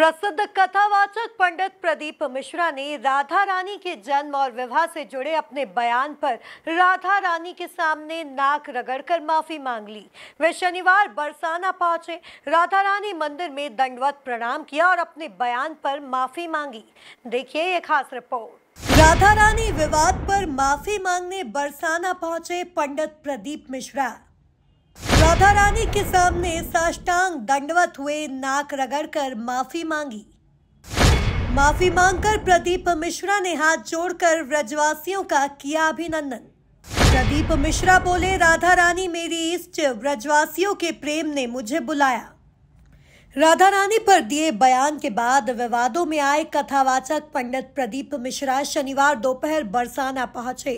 प्रसिद्ध कथावाचक पंडित प्रदीप मिश्रा ने राधा रानी के जन्म और विवाह से जुड़े अपने बयान पर राधा रानी के सामने नाक रगड़कर माफ़ी मांग ली। वे शनिवार बरसाना पहुँचे, राधा रानी मंदिर में दंडवत प्रणाम किया और अपने बयान पर माफ़ी मांगी। देखिए ये खास रिपोर्ट। राधा रानी विवाद पर माफ़ी मांगने बरसाना पहुँचे पंडित प्रदीप मिश्रा। राधा रानी के सामने साष्टांग दंडवत हुए नाक रगड़कर माफ़ी मांगी। माफ़ी मांगकर प्रदीप मिश्रा ने हाथ जोड़कर व्रजवासियों का किया अभिनंदन। प्रदीप मिश्रा बोले राधा रानी मेरी इष्ट व्रजवासियों के प्रेम ने मुझे बुलाया। राधा रानी पर दिए बयान के बाद विवादों में आए कथावाचक पंडित प्रदीप मिश्रा शनिवार दोपहर बरसाना पहुँचे।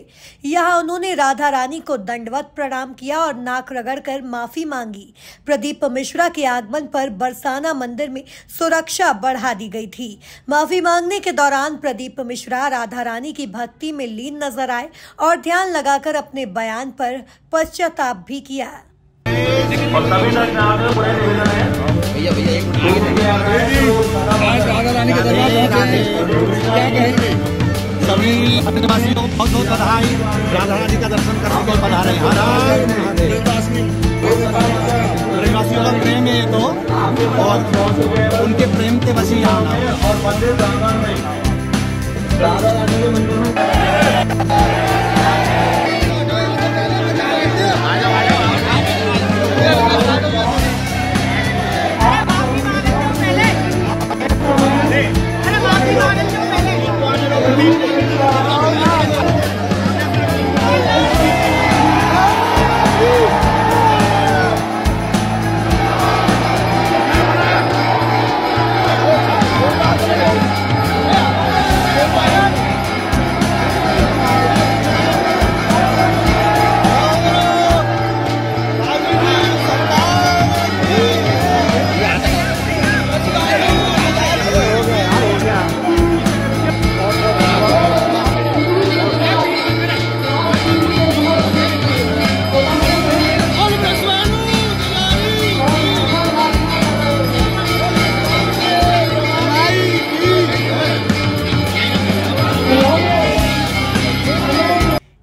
यहाँ उन्होंने राधा रानी को दंडवत प्रणाम किया और नाक रगड़कर माफ़ी मांगी। प्रदीप मिश्रा के आगमन पर बरसाना मंदिर में सुरक्षा बढ़ा दी गई थी। माफ़ी मांगने के दौरान प्रदीप मिश्रा राधा रानी की भक्ति में लीन नज़र आए और ध्यान लगाकर अपने बयान पर पश्चाताप भी किया। भैया भैया एक सभी निवासियों को बहुत बहुत बधाई राधा रानी का दर्शन करने के बना रहे निवासियों का प्रेम है? तो और उनके प्रेम के बस आना और मंदिर राधा Thank you.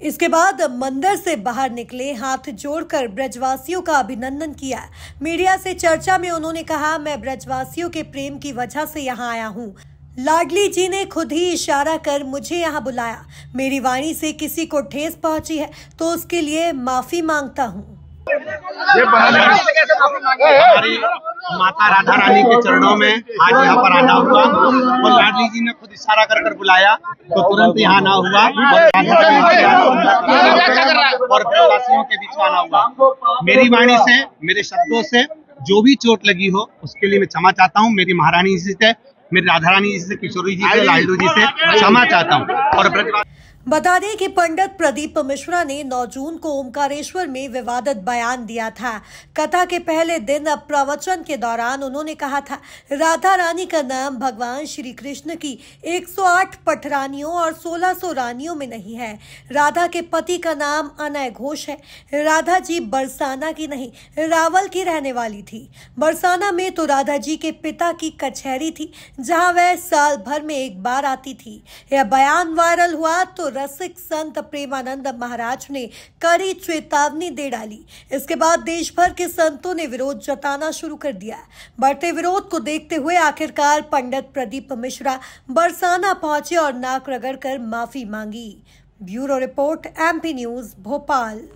इसके बाद मंदिर से बाहर निकले, हाथ जोड़कर ब्रजवासियों का अभिनंदन किया। मीडिया से चर्चा में उन्होंने कहा, मैं ब्रजवासियों के प्रेम की वजह से यहाँ आया हूँ। लाडली जी ने खुद ही इशारा कर मुझे यहाँ बुलाया। मेरी वाणी से किसी को ठेस पहुँची है तो उसके लिए माफ़ी माँगता हूँ। हमारी माता राधा रानी के चरणों में आज यहाँ पर आना हुआ और लाडली जी ने खुद इशारा कर कर बुलाया तो तुरंत यहाँ आना हुआ और रानी के और प्रवासियों के बीच आना हुआ मेरी वाणी से मेरे शब्दों से जो भी चोट लगी हो उसके लिए मैं क्षमा चाहता हूँ मेरी महारानी जी से मेरी राधा रानी जी से किशोरी जी से लालू जी से क्षमा चाहता हूँ और बता दें कि पंडित प्रदीप मिश्रा ने 9 जून को ओमकारेश्वर में विवादित बयान दिया था। कथा के पहले दिन प्रवचन के दौरान उन्होंने कहा था, राधा रानी का नाम भगवान श्री कृष्ण की 108 पठरानियों और 1600 रानियों में नहीं है। राधा के पति का नाम अनय घोष है। राधा जी बरसाना की नहीं, रावल की रहने वाली थी। बरसाना में तो राधा जी के पिता की कचहरी थी, जहाँ वह साल भर में एक बार आती थी। यह बयान वायरल हुआ तो रसिक संत प्रेमानंद महाराज ने कड़ी चेतावनी दे डाली। इसके बाद देश भर के संतों ने विरोध जताना शुरू कर दिया। बढ़ते विरोध को देखते हुए आखिरकार पंडित प्रदीप मिश्रा बरसाना पहुँचे और नाक रगड़ कर माफ़ी मांगी। Bureau report, MP news, Bhopal.